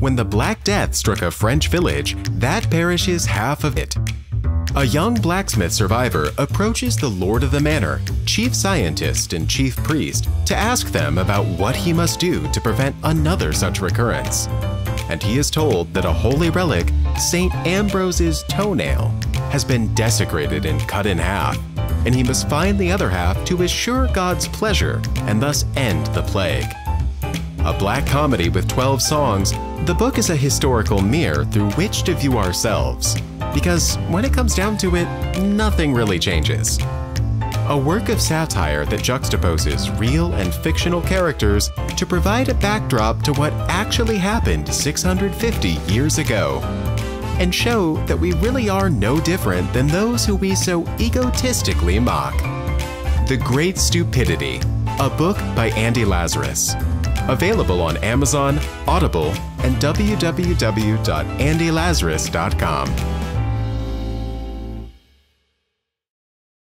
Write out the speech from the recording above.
when the Black Death struck a French village, that perishes half of it. A young blacksmith survivor approaches the Lord of the Manor, chief scientist and chief priest, to ask them about what he must do to prevent another such recurrence. And he is told that a holy relic, St. Ambrose's toenail, has been desecrated and cut in half, and he must find the other half to assure God's pleasure and thus end the plague. A black comedy with 12 songs, the book is a historical mirror through which to view ourselves. Because when it comes down to it, nothing really changes. A work of satire that juxtaposes real and fictional characters to provide a backdrop to what actually happened 650 years ago. And show that we really are no different than those who we so egotistically mock. The Great Stupidity, a book by Andy Lazris. Available on Amazon, Audible, and www.andylazris.com.